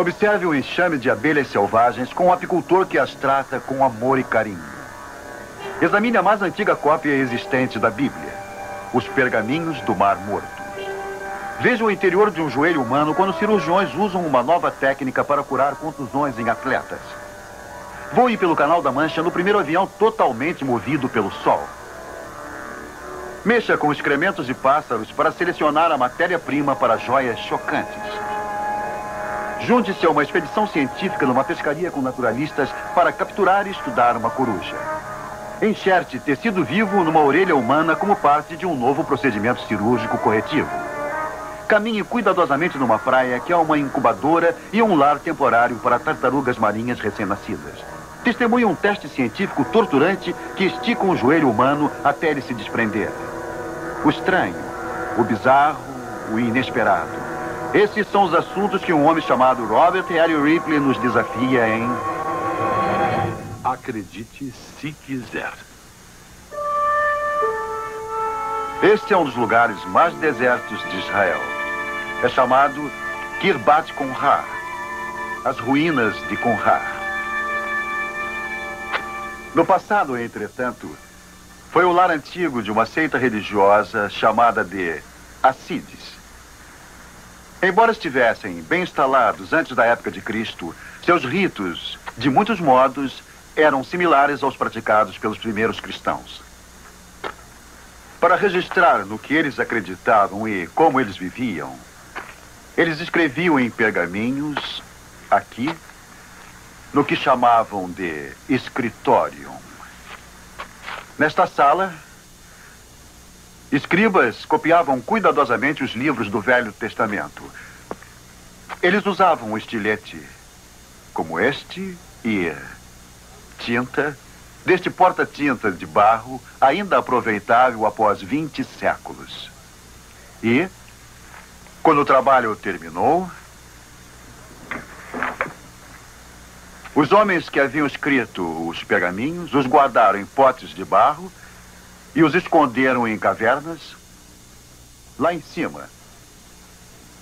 Observe o enxame de abelhas selvagens com um apicultor que as trata com amor e carinho. Examine a mais antiga cópia existente da Bíblia, os pergaminhos do Mar Morto. Veja o interior de um joelho humano quando cirurgiões usam uma nova técnica para curar contusões em atletas. Voe pelo Canal da Mancha no primeiro avião totalmente movido pelo sol. Mexa com excrementos de pássaros para selecionar a matéria-prima para joias chocantes. Junte-se a uma expedição científica numa pescaria com naturalistas para capturar e estudar uma coruja. Enxerte tecido vivo numa orelha humana como parte de um novo procedimento cirúrgico corretivo. Caminhe cuidadosamente numa praia que é uma incubadora e um lar temporário para tartarugas marinhas recém-nascidas. Testemunhe um teste científico torturante que estica um joelho humano até ele se desprender. O estranho, o bizarro, o inesperado. Esses são os assuntos que um homem chamado Robert Harry Ripley nos desafia em Acredite se quiser. Este é um dos lugares mais desertos de Israel. É chamado Kirbat Konra, as ruínas de Konra. No passado, entretanto, foi o lar antigo de uma seita religiosa chamada de Assides. Embora estivessem bem instalados antes da época de Cristo, seus ritos, de muitos modos, eram similares aos praticados pelos primeiros cristãos. Para registrar no que eles acreditavam e como eles viviam, eles escreviam em pergaminhos, aqui, no que chamavam de escritório. Nesta sala, escribas copiavam cuidadosamente os livros do Velho Testamento. Eles usavam um estilete como este e tinta deste porta-tinta de barro, ainda aproveitável após 20 séculos. E, quando o trabalho terminou, os homens que haviam escrito os pergaminhos os guardaram em potes de barro e os esconderam em cavernas lá em cima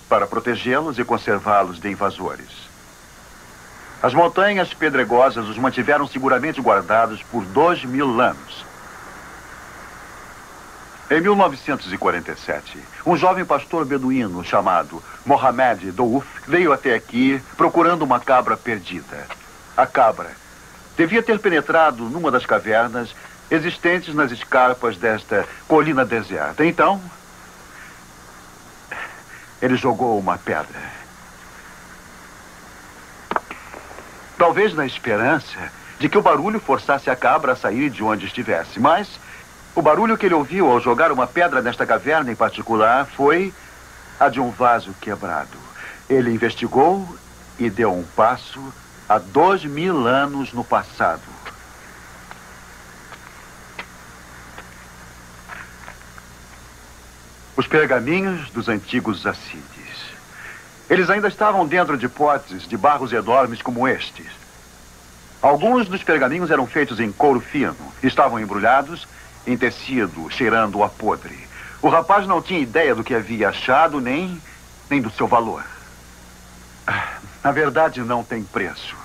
para protegê-los e conservá-los de invasores. As montanhas pedregosas os mantiveram seguramente guardados por dois mil anos. Em 1947, um jovem pastor beduíno chamado Mohamed Douf veio até aqui procurando uma cabra perdida. A cabra devia ter penetrado numa das cavernas existentes nas escarpas desta colina deserta. Então, ele jogou uma pedra. Talvez na esperança de que o barulho forçasse a cabra a sair de onde estivesse. Mas o barulho que ele ouviu ao jogar uma pedra nesta caverna em particular foi a de um vaso quebrado. Ele investigou e deu um passo há dois mil anos no passado. Os pergaminhos dos antigos Assírios. Eles ainda estavam dentro de potes de barros enormes como estes. Alguns dos pergaminhos eram feitos em couro fino, estavam embrulhados em tecido cheirando a podre. O rapaz não tinha ideia do que havia achado, nem, nem do seu valor. Na verdade, não tem preço.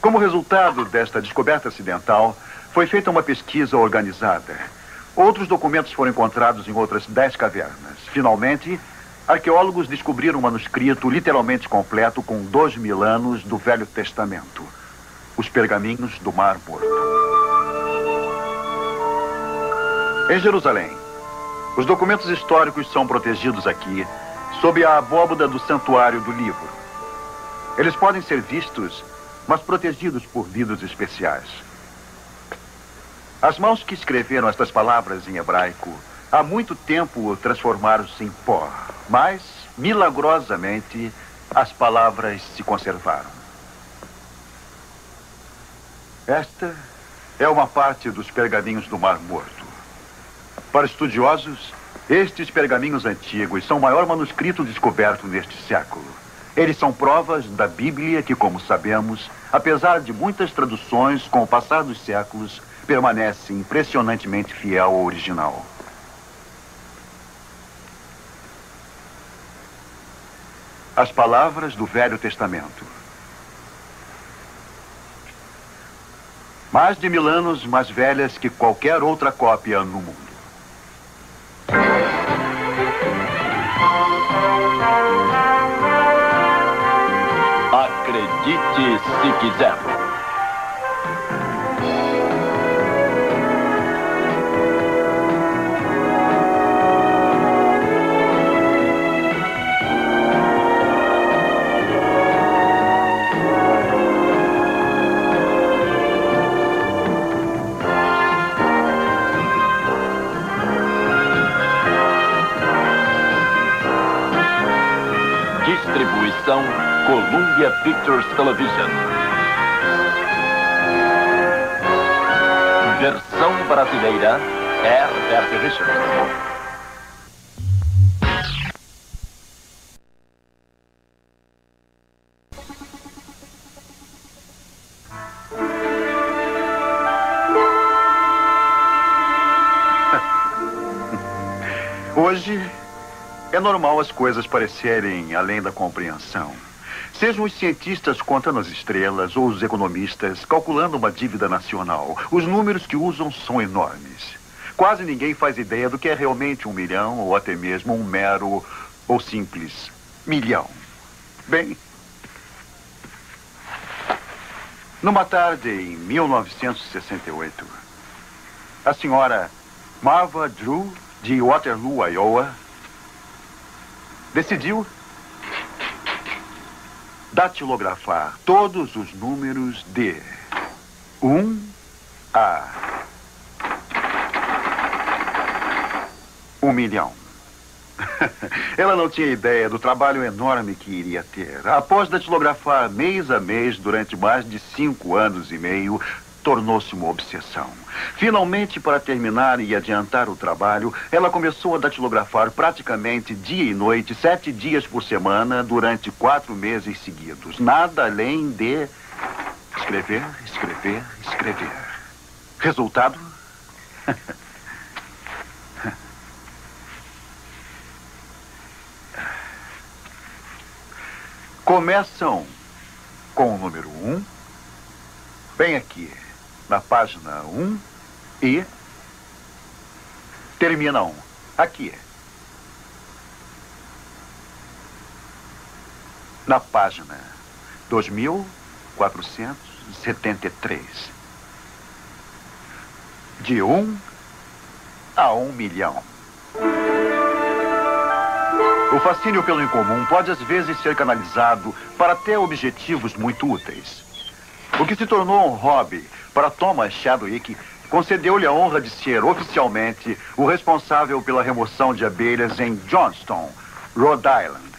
Como resultado desta descoberta acidental, foi feita uma pesquisa organizada. Outros documentos foram encontrados em outras dez cavernas. Finalmente, Arqueólogos descobriram um manuscrito literalmente completo com dois mil anos do Velho Testamento. Os pergaminhos do Mar Morto. Em Jerusalém, os documentos históricos são protegidos aqui, sob a abóboda do Santuário do Livro. Eles podem ser vistos, mas protegidos por vidros especiais. As mãos que escreveram estas palavras em hebraico há muito tempo transformaram-se em pó. Mas, milagrosamente, as palavras se conservaram. Esta é uma parte dos pergaminhos do Mar Morto. Para estudiosos, estes pergaminhos antigos são o maior manuscrito descoberto neste século. Eles são provas da Bíblia que, como sabemos, apesar de muitas traduções com o passar dos séculos, permanece impressionantemente fiel ao original. As palavras do Velho Testamento. Mais de mil anos mais velhas que qualquer outra cópia no mundo. Acredite se quiser. Pictures Television. Versão brasileira, Herbert Richards. Hoje é normal as coisas parecerem além da compreensão. Sejam os cientistas contando as estrelas ou os economistas calculando uma dívida nacional, os números que usam são enormes. Quase ninguém faz ideia do que é realmente um milhão ou até mesmo um mero ou simples milhão. Bem, numa tarde em 1968, a senhora Marva Drew, de Waterloo, Iowa, decidiu datilografar todos os números de 1 a 1 milhão. Ela não tinha ideia do trabalho enorme que iria ter. Após datilografar mês a mês durante mais de cinco anos e meio, tornou-se uma obsessão. Finalmente, para terminar e adiantar o trabalho, ela começou a datilografar praticamente dia e noite, sete dias por semana, durante quatro meses seguidos. Nada além de escrever, escrever, escrever. Resultado? Começam com o número um, bem aqui na página 1 e terminam aqui. Na página 2473. De 1 a 1 milhão. O fascínio pelo incomum pode às vezes ser canalizado para até objetivos muito úteis. O que se tornou um hobby para Thomas Chadwick, concedeu-lhe a honra de ser oficialmente o responsável pela remoção de abelhas em Johnston, Rhode Island.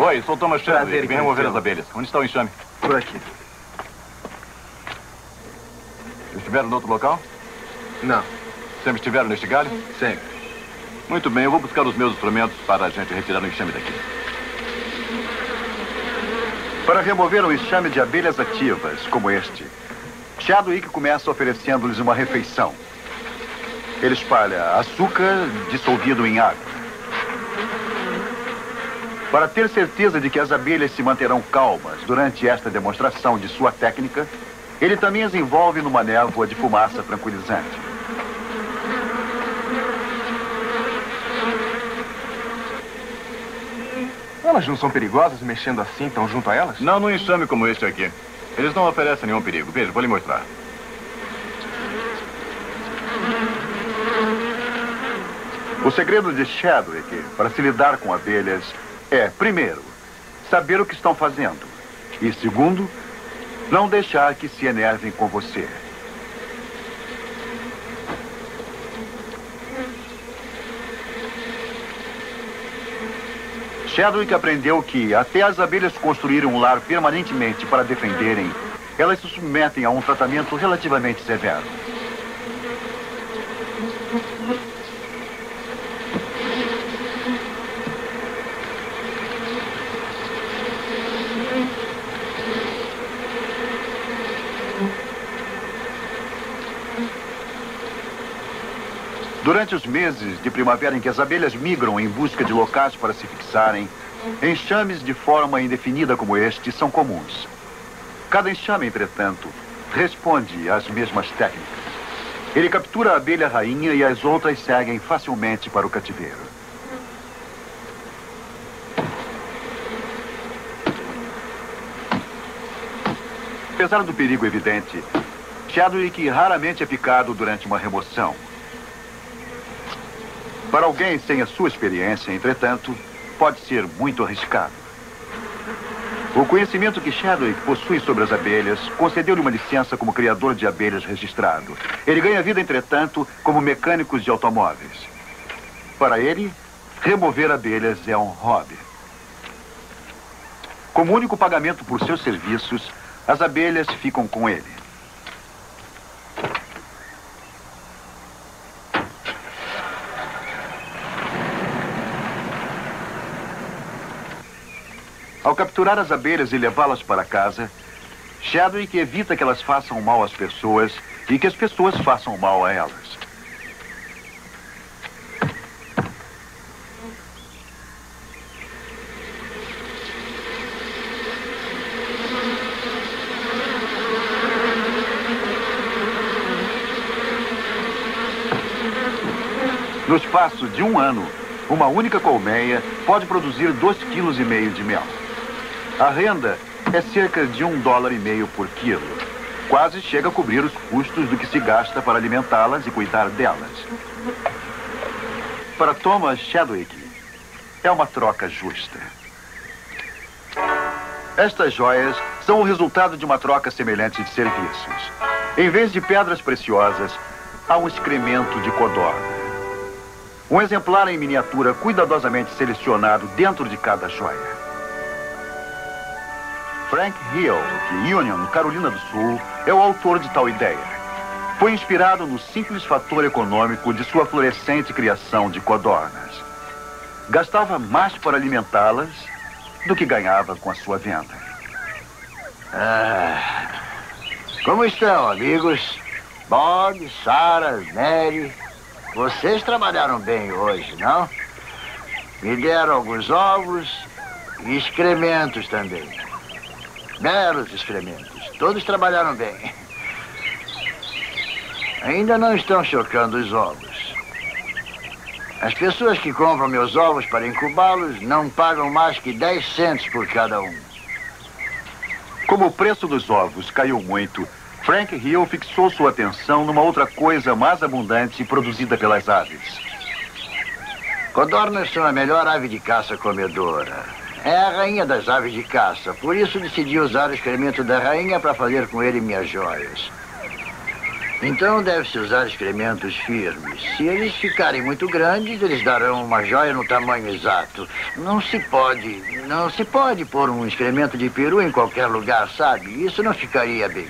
Oi, sou Thomas Chadwick. Venho remover as abelhas. Onde está o enxame? Por aqui. Estiveram no outro local? Não. Sempre estiveram neste galho? Sempre. Muito bem, eu vou buscar os meus instrumentos para a gente retirar o enxame daqui. Para remover um enxame de abelhas ativas, como este, Chadwick começa oferecendo-lhes uma refeição. Ele espalha açúcar dissolvido em água. Para ter certeza de que as abelhas se manterão calmas durante esta demonstração de sua técnica, ele também as envolve numa névoa de fumaça tranquilizante. Elas não são perigosas mexendo assim tão junto a elas? Não num enxame como este aqui. Eles não oferecem nenhum perigo. Veja, vou lhe mostrar. O segredo de Chadwick para se lidar com abelhas é, primeiro, saber o que estão fazendo. E segundo, não deixar que se enervem com você. Chadwick aprendeu que, até as abelhas construírem um lar permanentemente para defenderem, elas se submetem a um tratamento relativamente severo. Durante os meses de primavera em que as abelhas migram em busca de locais para se fixarem, enxames de forma indefinida como este são comuns. Cada enxame, entretanto, responde às mesmas técnicas. Ele captura a abelha rainha e as outras seguem facilmente para o cativeiro. Apesar do perigo evidente, Chadwick raramente é picado durante uma remoção. Para alguém sem a sua experiência, entretanto, pode ser muito arriscado. O conhecimento que Chadwick possui sobre as abelhas concedeu-lhe uma licença como criador de abelhas registrado. Ele ganha vida, entretanto, como mecânico de automóveis. Para ele, remover abelhas é um hobby. Como único pagamento por seus serviços, as abelhas ficam com ele. Ao capturar as abelhas e levá-las para casa, Chadwick evita que elas façam mal às pessoas e que as pessoas façam mal a elas. No espaço de um ano, uma única colmeia pode produzir 2,5 kg de mel. A renda é cerca de um dólar e meio por quilo. Quase chega a cobrir os custos do que se gasta para alimentá-las e cuidar delas. Para Thomas Chadwick, é uma troca justa. Estas joias são o resultado de uma troca semelhante de serviços. Em vez de pedras preciosas, há um excremento de codorna. Um exemplar em miniatura cuidadosamente selecionado dentro de cada joia. Frank Hill, de Union, Carolina do Sul, é o autor de tal ideia. Foi inspirado no simples fator econômico de sua florescente criação de codornas. Gastava mais para alimentá-las do que ganhava com a sua venda. Ah, como estão, amigos? Bob, Sarah, Mary, vocês trabalharam bem hoje, não? Me deram alguns ovos e excrementos também. Belos excrementos. Todos trabalharam bem. Ainda não estão chocando os ovos. As pessoas que compram meus ovos para incubá-los não pagam mais que 10 centos por cada um. Como o preço dos ovos caiu muito, Frank Hill fixou sua atenção numa outra coisa mais abundante produzida pelas aves. Codornas são a melhor ave de caça comedora. É a rainha das aves de caça, por isso decidi usar o excremento da rainha para fazer com ele minhas joias. Então deve-se usar excrementos firmes. Se eles ficarem muito grandes, eles darão uma joia no tamanho exato. Não se pode, não se pode pôr um excremento de peru em qualquer lugar, sabe? Isso não ficaria bem.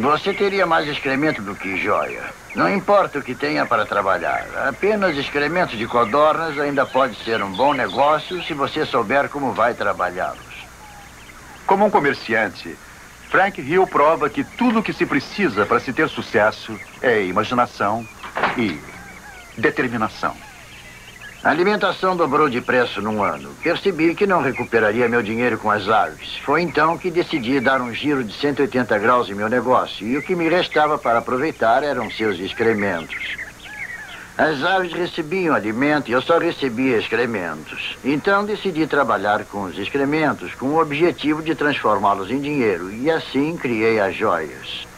Você teria mais excremento do que joia. Não importa o que tenha para trabalhar. Apenas excremento de codornas ainda pode ser um bom negócio se você souber como vai trabalhá-los. Como um comerciante, Frank Hill prova que tudo o que se precisa para se ter sucesso é imaginação e determinação. A alimentação dobrou de preço num ano. Percebi que não recuperaria meu dinheiro com as aves. Foi então que decidi dar um giro de 180 graus em meu negócio. E o que me restava para aproveitar eram seus excrementos. As aves recebiam alimento e eu só recebia excrementos. Então decidi trabalhar com os excrementos com o objetivo de transformá-los em dinheiro. E assim criei as joias.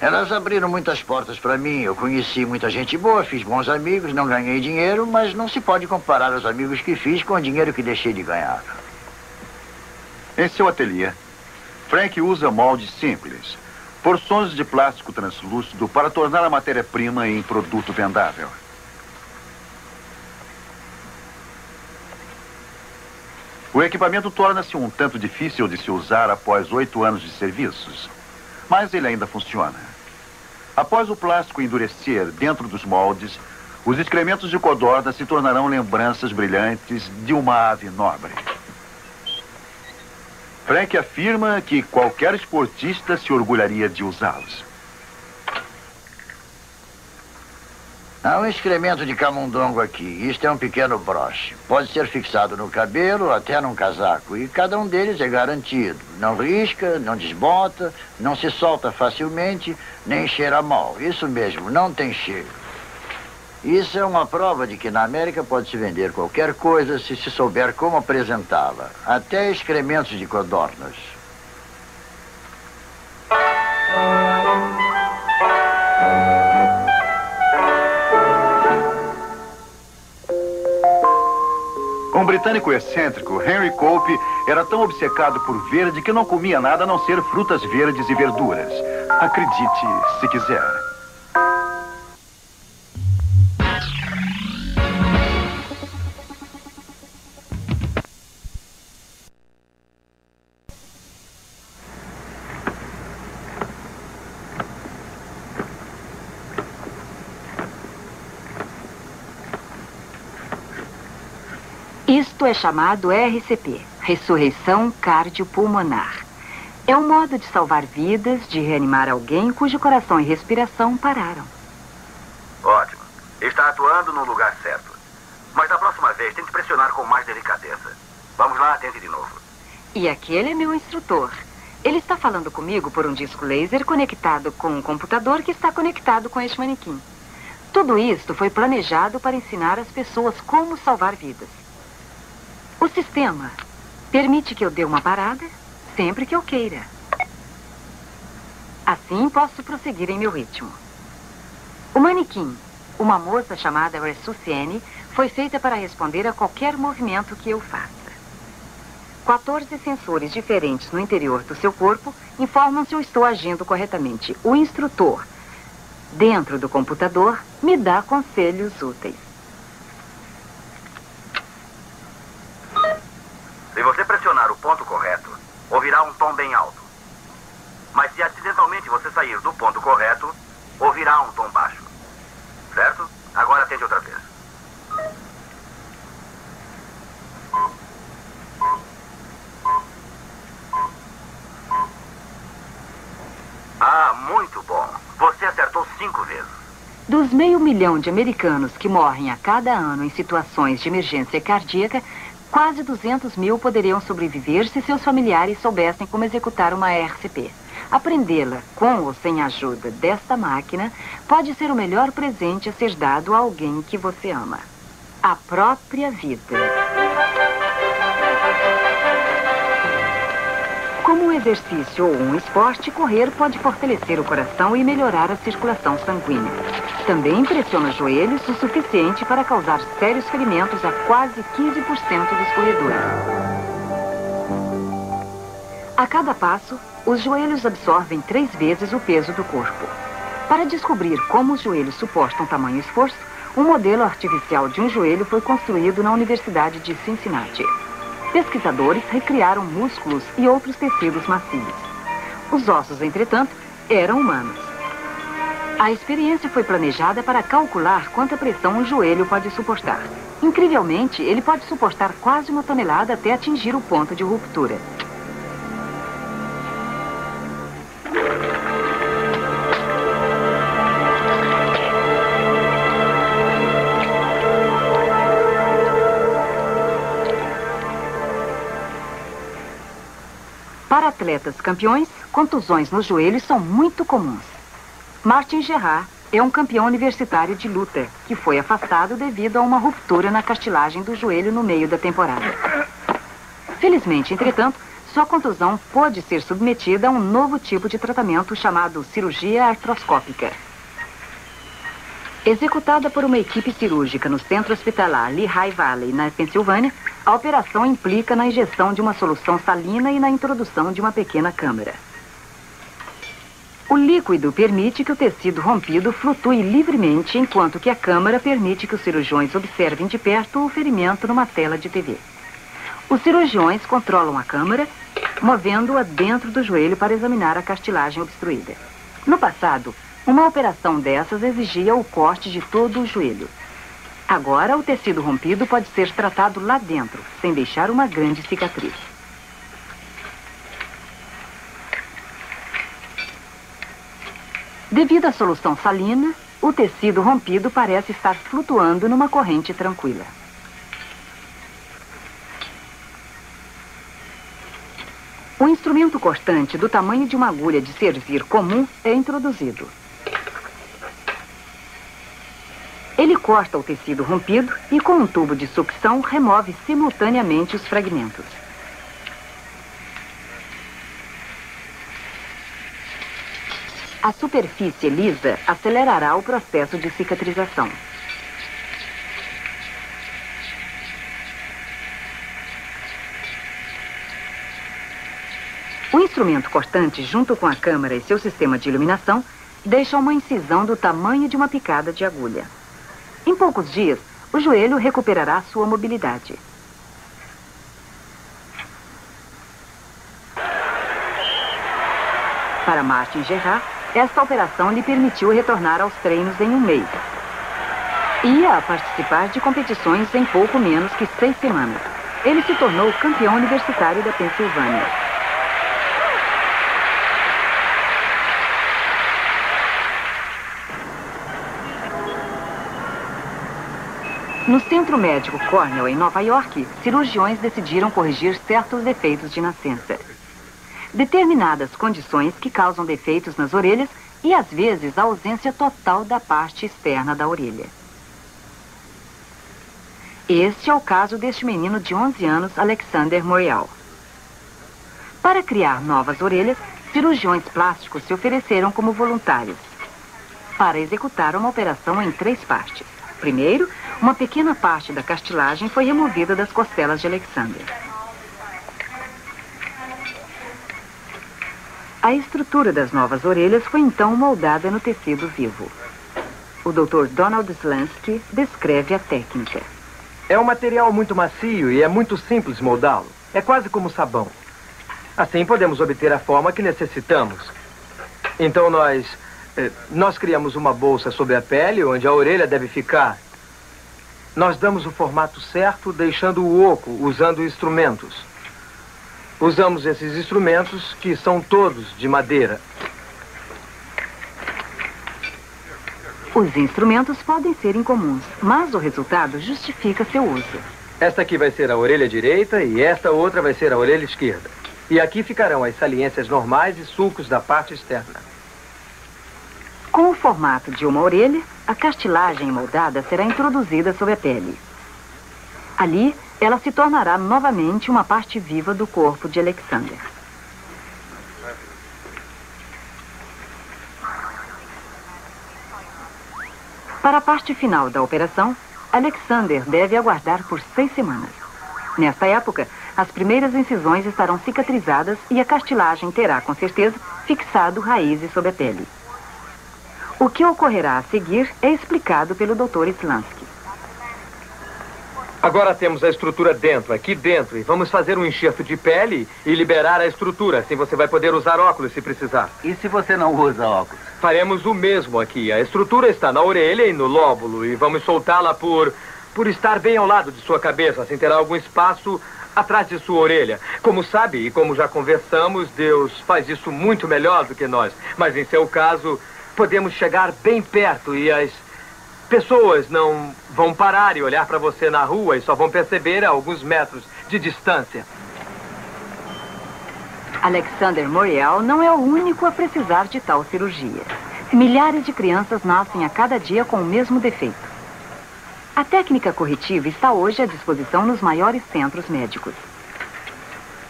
Elas abriram muitas portas para mim. Eu conheci muita gente boa, fiz bons amigos, não ganhei dinheiro, mas não se pode comparar os amigos que fiz com o dinheiro que deixei de ganhar. Em seu ateliê, Frank usa moldes simples, porções de plástico translúcido para tornar a matéria-prima em produto vendável. O equipamento torna-se um tanto difícil de se usar após oito anos de serviços, mas ele ainda funciona. Após o plástico endurecer dentro dos moldes, os excrementos de codorna se tornarão lembranças brilhantes de uma ave nobre. Frank afirma que qualquer esportista se orgulharia de usá-los. Há um excremento de camundongo aqui. Isto é um pequeno broche. Pode ser fixado no cabelo até num casaco. E cada um deles é garantido. Não risca, não desbota, não se solta facilmente, nem cheira mal. Isso mesmo, não tem cheiro. Isso é uma prova de que na América pode-se vender qualquer coisa se se souber como apresentá-la. Até excrementos de codornas. Britânico excêntrico, Henry Cope, era tão obcecado por verde que não comia nada a não ser frutas verdes e verduras. Acredite, se quiser. Isto é chamado RCP, ressurreição cardiopulmonar. É um modo de salvar vidas, de reanimar alguém cujo coração e respiração pararam. Ótimo. Está atuando no lugar certo. Mas da próxima vez, tente pressionar com mais delicadeza. Vamos lá, tente de novo. E aquele é meu instrutor. Ele está falando comigo por um disco laser conectado com um computador que está conectado com este manequim. Tudo isto foi planejado para ensinar as pessoas como salvar vidas. O sistema permite que eu dê uma parada sempre que eu queira. Assim posso prosseguir em meu ritmo. O manequim, uma moça chamada Ressuciene, foi feita para responder a qualquer movimento que eu faça. 14 sensores diferentes no interior do seu corpo informam se eu estou agindo corretamente. O instrutor, dentro do computador, me dá conselhos úteis. Se você pressionar o ponto correto, ouvirá um tom bem alto. Mas se acidentalmente você sair do ponto correto, ouvirá um tom baixo. Certo? Agora tente outra vez. Ah, muito bom. Você acertou cinco vezes. Dos meio milhão de americanos que morrem a cada ano em situações de emergência cardíaca, quase 200 mil poderiam sobreviver se seus familiares soubessem como executar uma RCP. Aprendê-la com ou sem a ajuda desta máquina pode ser o melhor presente a ser dado a alguém que você ama. A própria vida. Como um exercício ou um esporte, correr pode fortalecer o coração e melhorar a circulação sanguínea. Também pressiona os joelhos o suficiente para causar sérios ferimentos a quase 15% dos corredores. A cada passo, os joelhos absorvem três vezes o peso do corpo. Para descobrir como os joelhos suportam tamanho esforço, um modelo artificial de um joelho foi construído na Universidade de Cincinnati. Pesquisadores recriaram músculos e outros tecidos macios. Os ossos, entretanto, eram humanos. A experiência foi planejada para calcular quanta pressão um joelho pode suportar. Incrivelmente, ele pode suportar quase uma tonelada até atingir o ponto de ruptura. Atletas campeões, contusões nos joelhos são muito comuns. Martin Gerard é um campeão universitário de luta que foi afastado devido a uma ruptura na cartilagem do joelho no meio da temporada. Felizmente, entretanto, sua contusão pôde ser submetida a um novo tipo de tratamento chamado cirurgia artroscópica. Executada por uma equipe cirúrgica no centro hospitalar Lehigh Valley, na Pensilvânia, a operação implica na injeção de uma solução salina e na introdução de uma pequena câmara. O líquido permite que o tecido rompido flutue livremente, enquanto que a câmara permite que os cirurgiões observem de perto o ferimento numa tela de TV. Os cirurgiões controlam a câmara, movendo-a dentro do joelho para examinar a cartilagem obstruída. No passado, uma operação dessas exigia o corte de todo o joelho. Agora, o tecido rompido pode ser tratado lá dentro, sem deixar uma grande cicatriz. Devido à solução salina, o tecido rompido parece estar flutuando numa corrente tranquila. Um instrumento cortante do tamanho de uma agulha de servir comum é introduzido. Ele corta o tecido rompido e, com um tubo de sucção, remove simultaneamente os fragmentos. A superfície lisa acelerará o processo de cicatrização. O instrumento cortante, junto com a câmara e seu sistema de iluminação, deixa uma incisão do tamanho de uma picada de agulha. Em poucos dias, o joelho recuperará sua mobilidade. Para Martin Gerard, esta operação lhe permitiu retornar aos treinos em um mês. Ia a participar de competições em pouco menos que seis semanas. Ele se tornou campeão universitário da Pensilvânia. No Centro Médico Cornell, em Nova York, cirurgiões decidiram corrigir certos defeitos de nascença. Determinadas condições que causam defeitos nas orelhas e, às vezes, a ausência total da parte externa da orelha. Este é o caso deste menino de 11 anos, Alexander Morial. Para criar novas orelhas, cirurgiões plásticos se ofereceram como voluntários para executar uma operação em três partes. Primeiro, uma pequena parte da castilagem foi removida das costelas de Alexander. A estrutura das novas orelhas foi então moldada no tecido vivo. O Dr. Donald Slansky descreve a técnica. É um material muito macio e é muito simples moldá-lo. É quase como sabão. Assim podemos obter a forma que necessitamos. Então nós eh, nós criamos uma bolsa sobre a pele onde a orelha deve ficar nós damos o formato certo, deixando o oco, usando instrumentos. Usamos esses instrumentos, que são todos de madeira. Os instrumentos podem ser incomuns, mas o resultado justifica seu uso. Esta aqui vai ser a orelha direita e esta outra vai ser a orelha esquerda. E aqui ficarão as saliências normais e sulcos da parte externa. Com o formato de uma orelha, a castilagem moldada será introduzida sob a pele. Ali, ela se tornará novamente uma parte viva do corpo de Alexander. Para a parte final da operação, Alexander deve aguardar por seis semanas. Nesta época, as primeiras incisões estarão cicatrizadas e a castilagem terá, com certeza, fixado raízes sob a pele. O que ocorrerá a seguir é explicado pelo Dr. Slansky. Agora temos a estrutura dentro, aqui dentro, e vamos fazer um enxerto de pele e liberar a estrutura. Assim você vai poder usar óculos se precisar. E se você não usa óculos? Faremos o mesmo aqui. A estrutura está na orelha e no lóbulo e vamos soltá-la por por estar bem ao lado de sua cabeça, assim terá algum espaço atrás de sua orelha. Como sabe e como já conversamos, Deus faz isso muito melhor do que nós. Mas em seu caso, podemos chegar bem perto e as pessoas não vão parar e olhar para você na rua e só vão perceber a alguns metros de distância. Alexander Morial não é o único a precisar de tal cirurgia. Milhares de crianças nascem a cada dia com o mesmo defeito. A técnica corretiva está hoje à disposição nos maiores centros médicos.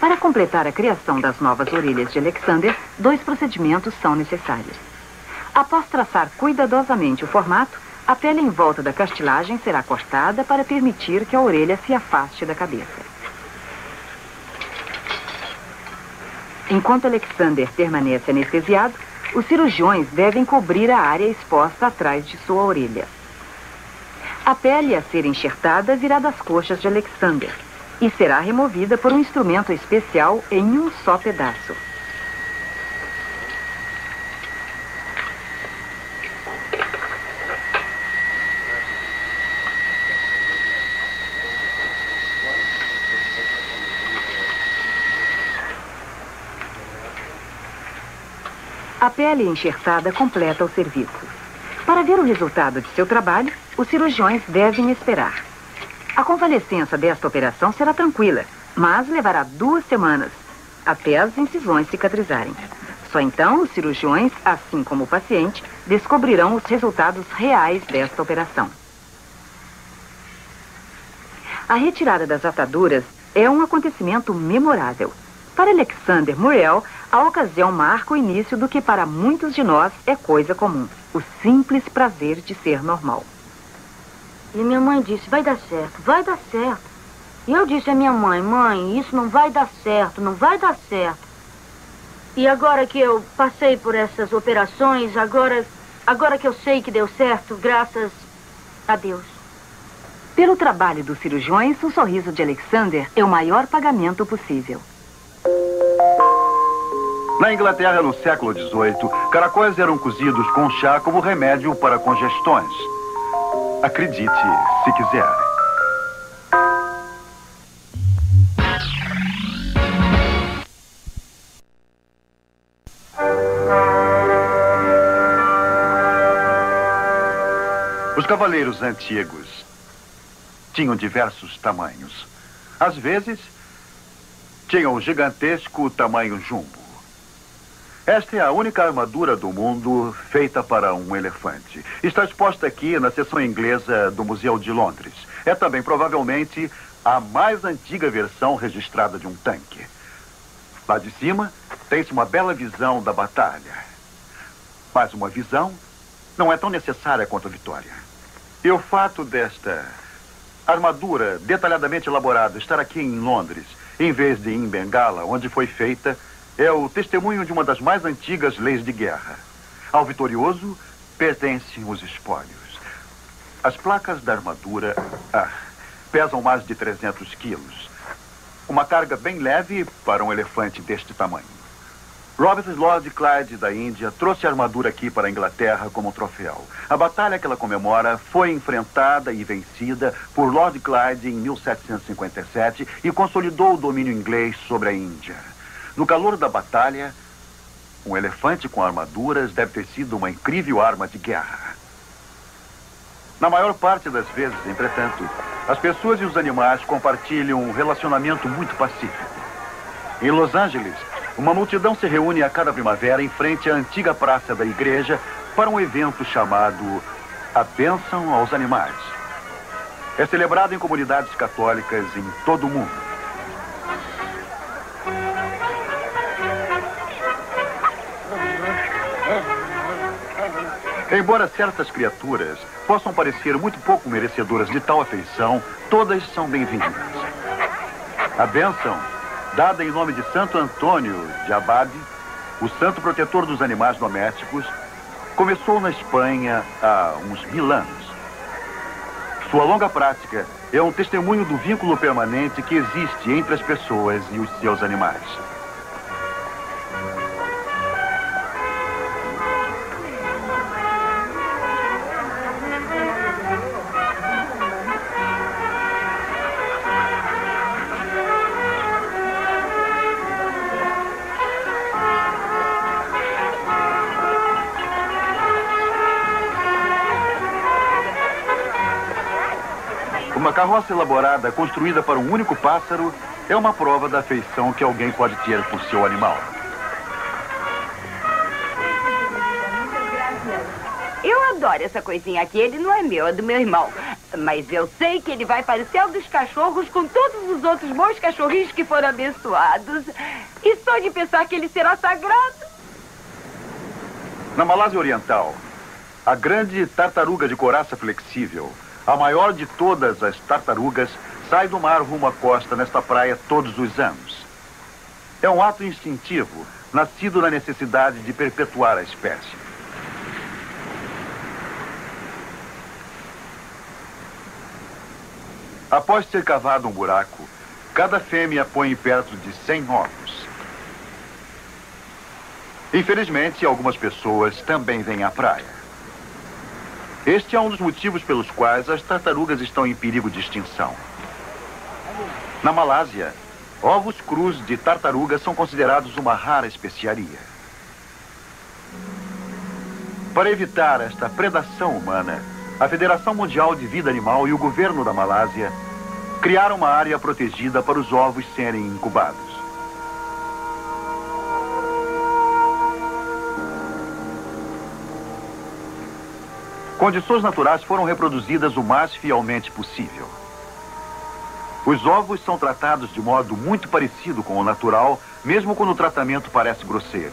Para completar a criação das novas orelhas de Alexander, dois procedimentos são necessários. Após traçar cuidadosamente o formato, a pele em volta da castilagem será cortada para permitir que a orelha se afaste da cabeça. Enquanto Alexander permanece anestesiado, os cirurgiões devem cobrir a área exposta atrás de sua orelha. A pele a ser enxertada virá das coxas de Alexander e será removida por um instrumento especial em um só pedaço. A pele enxertada completa o serviço. Para ver o resultado de seu trabalho, os cirurgiões devem esperar. A convalescença desta operação será tranquila, mas levará duas semanas até as incisões cicatrizarem. Só então os cirurgiões, assim como o paciente, descobrirão os resultados reais desta operação. A retirada das ataduras é um acontecimento memorável. Para Alexander Muriel, a ocasião marca o início do que para muitos de nós é coisa comum: o simples prazer de ser normal. E minha mãe disse: vai dar certo, vai dar certo. E eu disse à minha mãe: mãe, isso não vai dar certo, não vai dar certo. E agora que eu passei por essas operações, agora, agora que eu sei que deu certo, graças a Deus. Pelo trabalho dos cirurgiões, o sorriso de Alexander é o maior pagamento possível. Na Inglaterra, no século XVIII, caracóis eram cozidos com chá como remédio para congestões. Acredite, se quiser. Os cavaleiros antigos tinham diversos tamanhos. Às vezes, tinham o gigantesco tamanho jumbo. Esta é a única armadura do mundo feita para um elefante. Está exposta aqui na seção inglesa do Museu de Londres. É também provavelmente a mais antiga versão registrada de um tanque. Lá de cima, tem-se uma bela visão da batalha. Mas uma visão não é tão necessária quanto a vitória. E o fato desta armadura detalhadamente elaborada estar aqui em Londres, em vez de em Bengala, onde foi feita, é o testemunho de uma das mais antigas leis de guerra. Ao vitorioso pertencem os espólios. As placas da armadura ah, pesam mais de 300 quilos. Uma carga bem leve para um elefante deste tamanho. Robert Lord Clyde da Índia trouxe a armadura aqui para a Inglaterra como troféu. A batalha que ela comemora foi enfrentada e vencida por Lord Clyde em 1757 e consolidou o domínio inglês sobre a Índia. No calor da batalha, um elefante com armaduras deve ter sido uma incrível arma de guerra. Na maior parte das vezes, entretanto, as pessoas e os animais compartilham um relacionamento muito pacífico. Em Los Angeles, uma multidão se reúne a cada primavera em frente à antiga praça da igreja para um evento chamado A Bênção aos Animais. É celebrado em comunidades católicas em todo o mundo. Embora certas criaturas possam parecer muito pouco merecedoras de tal afeição, todas são bem-vindas. A bênção dada em nome de Santo Antônio de Abade, o santo protetor dos animais domésticos, começou na Espanha há uns mil anos. Sua longa prática é um testemunho do vínculo permanente que existe entre as pessoas e os seus animais. Carroça elaborada, construída para um único pássaro, é uma prova da afeição que alguém pode ter por seu animal. Eu adoro essa coisinha aqui. Ele não é meu, é do meu irmão. Mas eu sei que ele vai para o céu dos cachorros com todos os outros bons cachorrinhos que foram abençoados. E só de pensar que ele será sagrado. Na Malásia Oriental, a grande tartaruga de coraça flexível a maior de todas as tartarugas sai do mar rumo à costa nesta praia todos os anos. É um ato instintivo, nascido na necessidade de perpetuar a espécie. Após ter cavado um buraco, cada fêmea põe perto de 100 ovos. Infelizmente, algumas pessoas também vêm à praia. Este é um dos motivos pelos quais as tartarugas estão em perigo de extinção. Na Malásia, ovos crus de tartaruga são considerados uma rara especiaria. Para evitar esta predação humana, a Federação Mundial de Vida Animal e o governo da Malásia criaram uma área protegida para os ovos serem incubados. Condições naturais foram reproduzidas o mais fielmente possível. Os ovos são tratados de modo muito parecido com o natural, mesmo quando o tratamento parece grosseiro.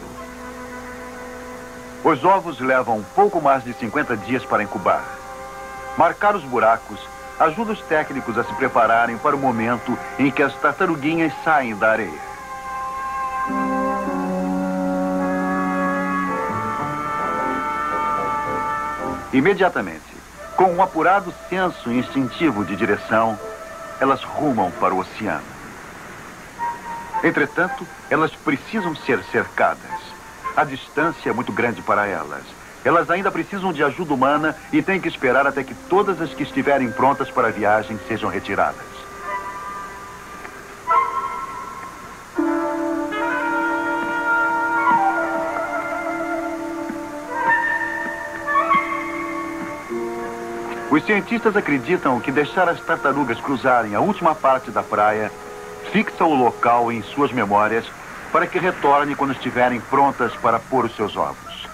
Os ovos levam pouco mais de 50 dias para incubar. Marcar os buracos ajuda os técnicos a se prepararem para o momento em que as tartaruguinhas saem da areia. Imediatamente, com um apurado senso instintivo de direção, elas rumam para o oceano. Entretanto, elas precisam ser cercadas. A distância é muito grande para elas. Elas ainda precisam de ajuda humana e têm que esperar até que todas as que estiverem prontas para a viagem sejam retiradas. Os cientistas acreditam que deixar as tartarugas cruzarem a última parte da praia fixa o local em suas memórias para que retorne quando estiverem prontas para pôr os seus ovos.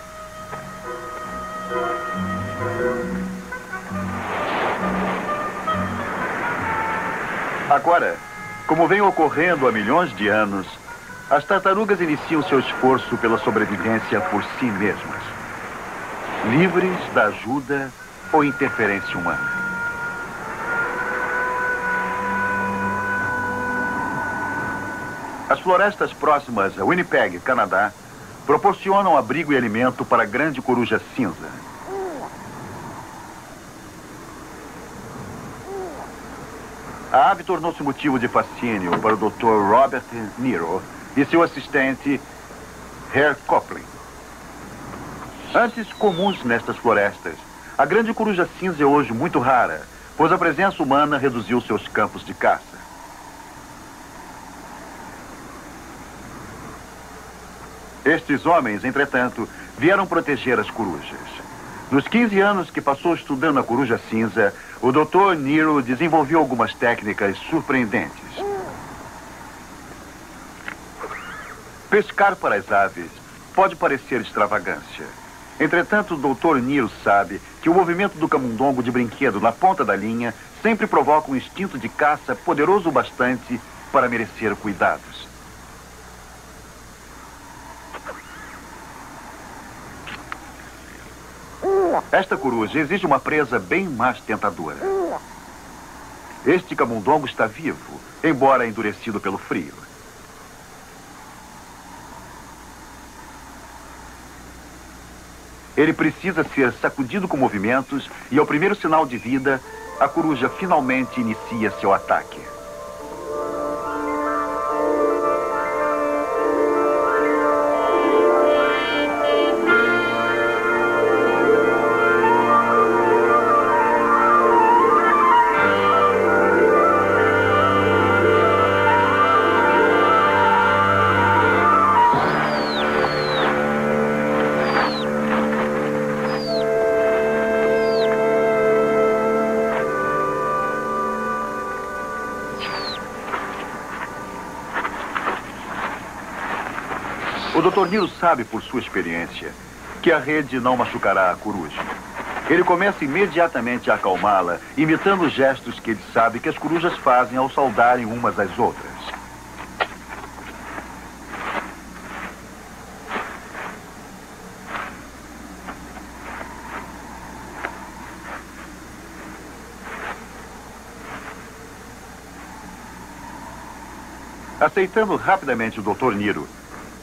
Agora, como vem ocorrendo há milhões de anos, as tartarugas iniciam seu esforço pela sobrevivência por si mesmas, livres da ajuda ou interferência humana. As florestas próximas a Winnipeg, Canadá, proporcionam abrigo e alimento para a grande coruja cinza. A ave tornou-se motivo de fascínio para o Dr. Robert Nero e seu assistente, Herr Copley. Antes comuns nestas florestas, a grande coruja cinza é hoje muito rara, pois a presença humana reduziu seus campos de caça. Estes homens, entretanto, vieram proteger as corujas. Nos 15 anos que passou estudando a coruja cinza, o Dr. Nero desenvolveu algumas técnicas surpreendentes. Pescar para as aves pode parecer extravagância. Entretanto, o Dr. Nero sabe que o movimento do camundongo de brinquedo na ponta da linha sempre provoca um instinto de caça poderoso o bastante para merecer cuidados. Esta coruja exige uma presa bem mais tentadora. Este camundongo está vivo, embora endurecido pelo frio. Ele precisa ser sacudido com movimentos e, ao primeiro sinal de vida, a coruja finalmente inicia seu ataque. Dr. Nilo sabe, por sua experiência, que a rede não machucará a coruja. Ele começa imediatamente a acalmá-la, imitando os gestos que ele sabe que as corujas fazem ao saudarem umas às outras. Aceitando rapidamente o Dr. Niro,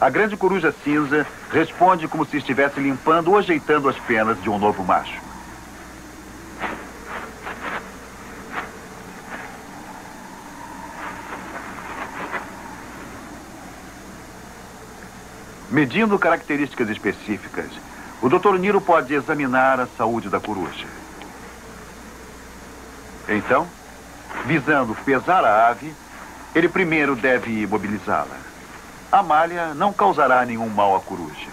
a grande coruja cinza responde como se estivesse limpando ou ajeitando as penas de um novo macho. Medindo características específicas, o Dr. Niro pode examinar a saúde da coruja. Então, visando pesar a ave, ele primeiro deve imobilizá-la. A malha não causará nenhum mal à coruja.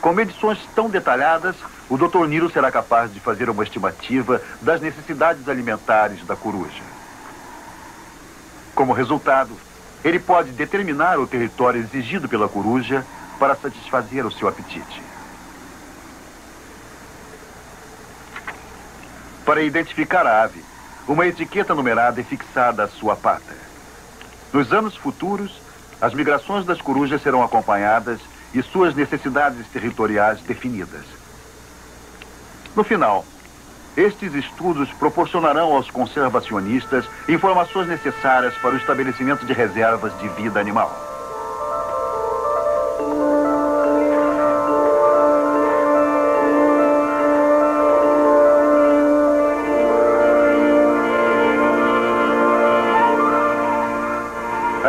Com medições tão detalhadas, o Dr. Niro será capaz de fazer uma estimativa das necessidades alimentares da coruja. Como resultado, ele pode determinar o território exigido pela coruja para satisfazer o seu apetite. Para identificar a ave, uma etiqueta numerada é fixada à sua pata. Nos anos futuros, as migrações das corujas serão acompanhadas e suas necessidades territoriais definidas. No final, estes estudos proporcionarão aos conservacionistas informações necessárias para o estabelecimento de reservas de vida animal.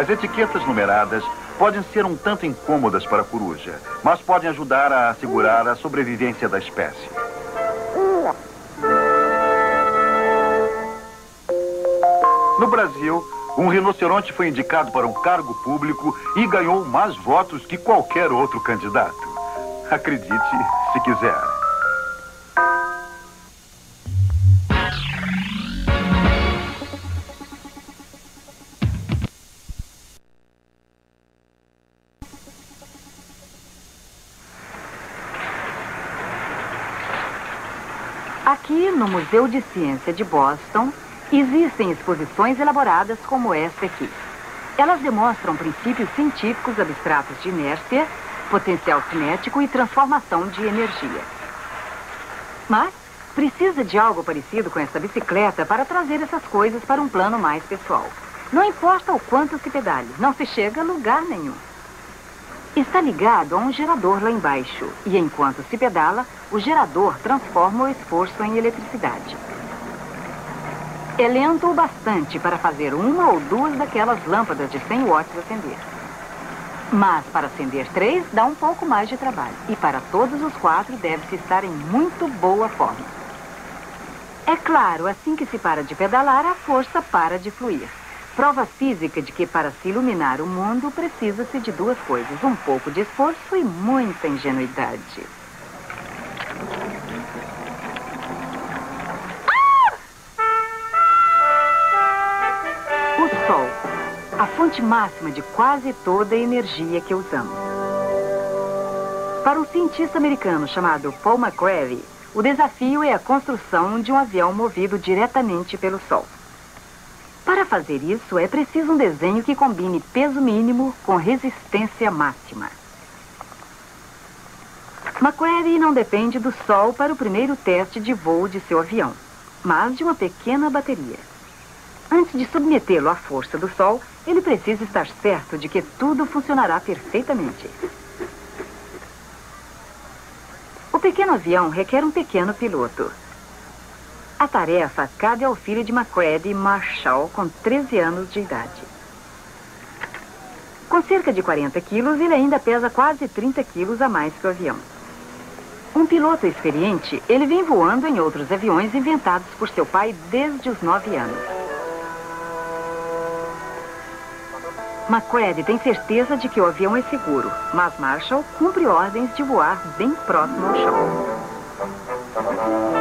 As etiquetas numeradas podem ser um tanto incômodas para a coruja, mas podem ajudar a assegurar a sobrevivência da espécie. No Brasil, um rinoceronte foi indicado para um cargo público e ganhou mais votos que qualquer outro candidato. Acredite se quiser. No Museu de Ciência de Boston, existem exposições elaboradas como esta aqui. Elas demonstram princípios científicos abstratos de inércia, potencial cinético e transformação de energia. Mas precisa de algo parecido com essa bicicleta para trazer essas coisas para um plano mais pessoal. Não importa o quanto se pedale, não se chega a lugar nenhum. Está ligado a um gerador lá embaixo e enquanto se pedala, o gerador transforma o esforço em eletricidade. É lento o bastante para fazer uma ou duas daquelas lâmpadas de 100 watts acender. Mas para acender três dá um pouco mais de trabalho. E para todos os quatro deve-se estar em muito boa forma. É claro, assim que se para de pedalar, a força para de fluir. Prova física de que para se iluminar o mundo precisa-se de duas coisas: um pouco de esforço e muita ingenuidade. O Sol, a fonte máxima de quase toda a energia que usamos. Para um cientista americano chamado Paul McCreary, o desafio é a construção de um avião movido diretamente pelo Sol. Para fazer isso, é preciso um desenho que combine peso mínimo com resistência máxima. McQuarrie não depende do Sol para o primeiro teste de voo de seu avião, mas de uma pequena bateria. Antes de submetê-lo à força do Sol, ele precisa estar certo de que tudo funcionará perfeitamente. O pequeno avião requer um pequeno piloto. A tarefa cabe ao filho de McCready, Marshall, com 13 anos de idade. Com cerca de 40 quilos, ele ainda pesa quase 30 quilos a mais que o avião. Um piloto experiente, ele vem voando em outros aviões inventados por seu pai desde os 9 anos. McCready tem certeza de que o avião é seguro, mas Marshall cumpre ordens de voar bem próximo ao chão.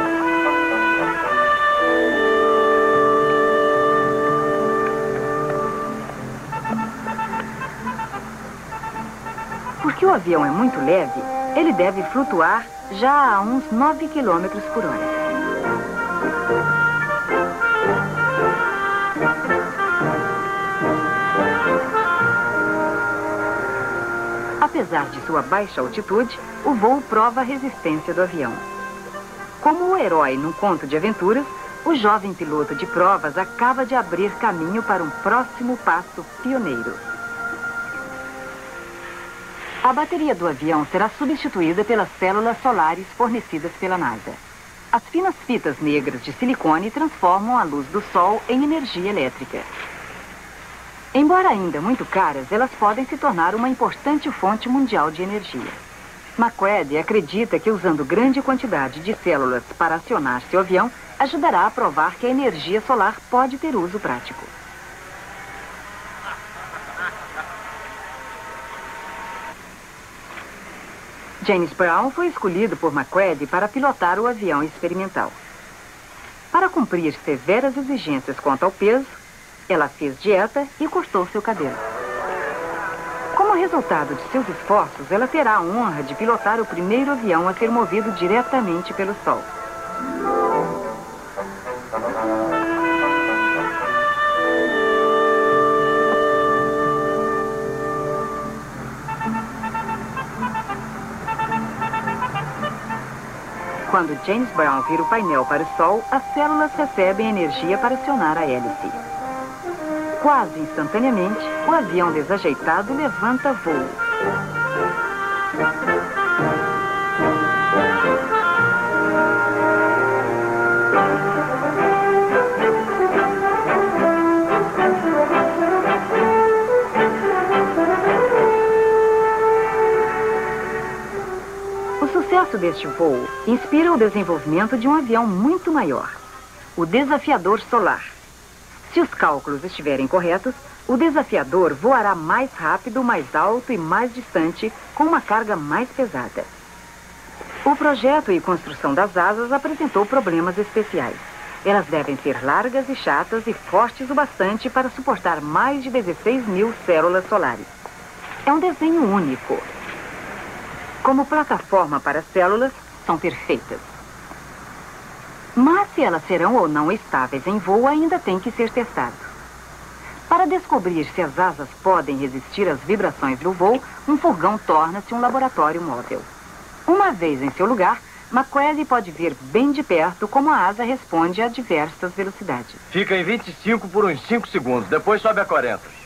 O avião é muito leve, ele deve flutuar já a uns 9 quilômetros por hora. Apesar de sua baixa altitude, o voo prova a resistência do avião. Como o herói num conto de aventuras, o jovem piloto de provas acaba de abrir caminho para um próximo passo pioneiro. A bateria do avião será substituída pelas células solares fornecidas pela NASA. As finas fitas negras de silicone transformam a luz do Sol em energia elétrica. Embora ainda muito caras, elas podem se tornar uma importante fonte mundial de energia. McCready acredita que usando grande quantidade de células para acionar seu avião, ajudará a provar que a energia solar pode ter uso prático. James Brown foi escolhido por McCready para pilotar o avião experimental. Para cumprir severas exigências quanto ao peso, ela fez dieta e cortou seu cabelo. Como resultado de seus esforços, ela terá a honra de pilotar o primeiro avião a ser movido diretamente pelo Sol. Quando James Brown vira o painel para o Sol, as células recebem energia para acionar a hélice. Quase instantaneamente, o avião desajeitado levanta voo. Sucesso deste voo inspira o desenvolvimento de um avião muito maior, o desafiador solar. Se os cálculos estiverem corretos, o desafiador voará mais rápido, mais alto e mais distante, com uma carga mais pesada. O projeto e construção das asas apresentou problemas especiais. Elas devem ser largas e chatas e fortes o bastante para suportar mais de 16 mil células solares. É um desenho único. Como plataforma para células, são perfeitas. Mas se elas serão ou não estáveis em voo ainda tem que ser testado. Para descobrir se as asas podem resistir às vibrações do voo, um furgão torna-se um laboratório móvel. Uma vez em seu lugar, McCready pode ver bem de perto como a asa responde a diversas velocidades. Fica em 25 por uns 5 segundos, depois sobe a 40.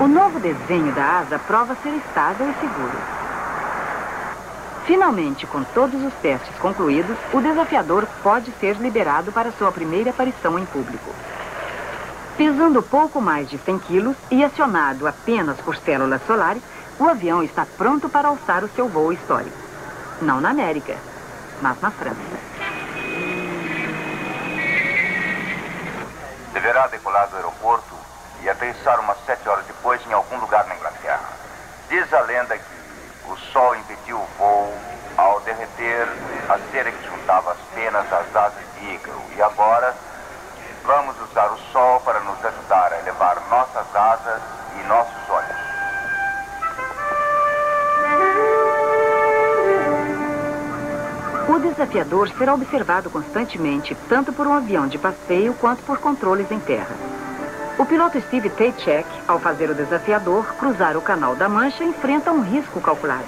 O novo desenho da asa prova ser estável e seguro. Finalmente, com todos os testes concluídos, o desafiador pode ser liberado para sua primeira aparição em público. Pesando pouco mais de 100 quilos e acionado apenas por células solares, o avião está pronto para alçar o seu voo histórico. Não na América, mas na França. Deverá decolar do aeroporto e aterrissar umas sete horas depois em algum lugar na Inglaterra. Diz a lenda que o sol impediu o voo ao derreter a cera que juntava as penas às asas de Ícaro. E agora vamos usar o sol para nos ajudar a elevar nossas asas e nossos olhos. O desafiador será observado constantemente, tanto por um avião de passeio quanto por controles em terra. O piloto Steve Taychek, ao fazer o desafiador cruzar o Canal da Mancha, enfrenta um risco calculado.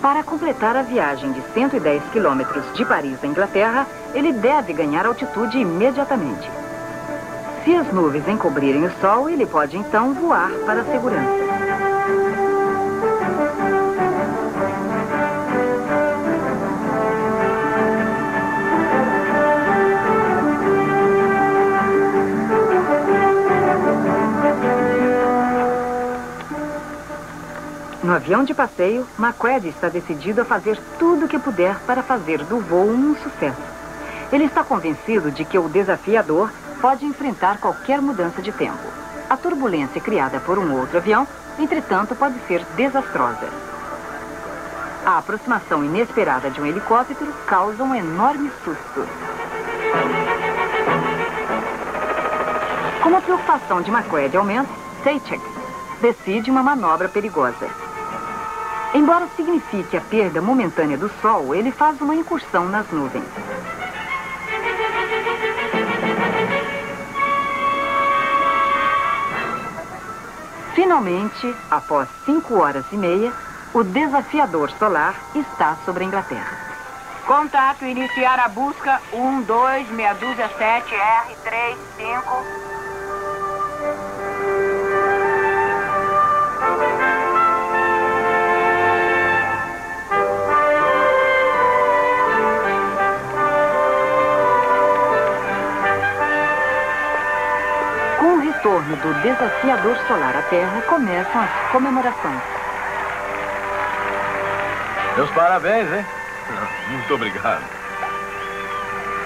Para completar a viagem de 110 quilômetros de Paris à Inglaterra, ele deve ganhar altitude imediatamente. Se as nuvens encobrirem o sol, ele pode então voar para a segurança. No avião de passeio, McCready está decidido a fazer tudo o que puder para fazer do voo um sucesso. Ele está convencido de que o desafiador pode enfrentar qualquer mudança de tempo. A turbulência criada por um outro avião, entretanto, pode ser desastrosa. A aproximação inesperada de um helicóptero causa um enorme susto. Como a preocupação de McCready aumenta, Seichek decide uma manobra perigosa. Embora signifique a perda momentânea do Sol, ele faz uma incursão nas nuvens. Finalmente, após cinco horas e meia, o desafiador solar está sobre a Inglaterra. Contato, iniciar a busca 1, 2, do desafiador solar à Terra, começam as comemorações. Meus parabéns, hein? Muito obrigado.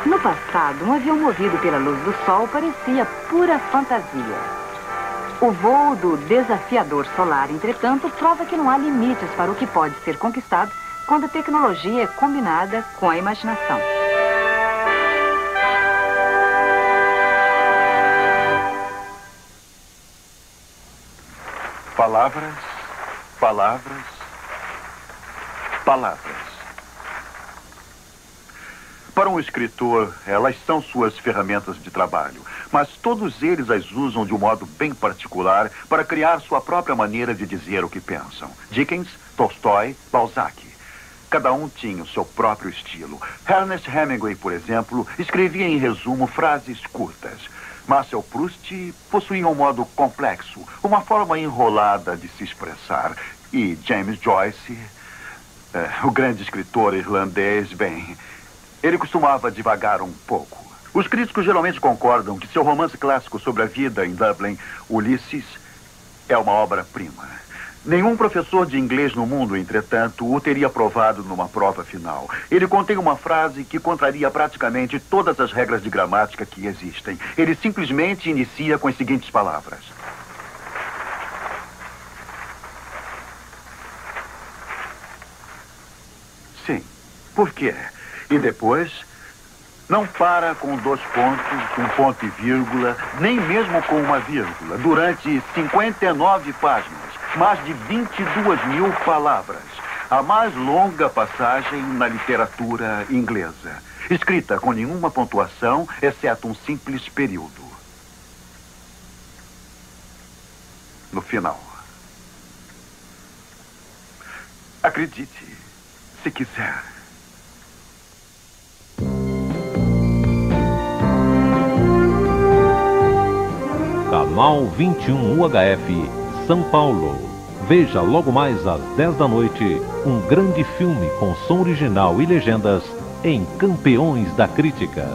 No passado, um avião movido pela luz do sol parecia pura fantasia. O voo do desafiador solar, entretanto, prova que não há limites para o que pode ser conquistado quando a tecnologia é combinada com a imaginação. Palavras, palavras, palavras. Para um escritor, elas são suas ferramentas de trabalho, mas todos eles as usam de um modo bem particular para criar sua própria maneira de dizer o que pensam. Dickens, Tolstói, Balzac. Cada um tinha o seu próprio estilo. Ernest Hemingway, por exemplo, escrevia em resumo frases curtas. Marcel Proust possuía um modo complexo, uma forma enrolada de se expressar. E James Joyce, é, o grande escritor irlandês, bem, ele costumava devagar um pouco. Os críticos geralmente concordam que seu romance clássico sobre a vida em Dublin, Ulisses, é uma obra-prima. Nenhum professor de inglês no mundo, entretanto, o teria aprovado numa prova final. Ele contém uma frase que contraria praticamente todas as regras de gramática que existem. Ele simplesmente inicia com as seguintes palavras: Sim. Por quê? E depois, não para com dois pontos, um ponto e vírgula, nem mesmo com uma vírgula, durante 59 páginas mais de 22 mil palavras. A mais longa passagem na literatura inglesa. Escrita com nenhuma pontuação, exceto um simples período. No final. Acredite, se quiser. Canal 21 UHF são Paulo. Veja logo mais às 10 da noite um grande filme com som original e legendas em Campeões da Crítica.